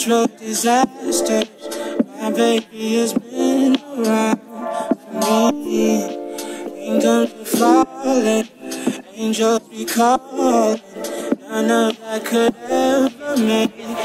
natural disasters. My baby has been around for me. Kingdoms are falling just recall none of that could ever make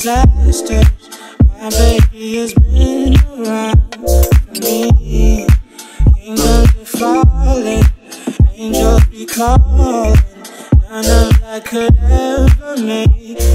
disasters. My baby has been around me. Angels are falling, angels be calling. None of that could ever make.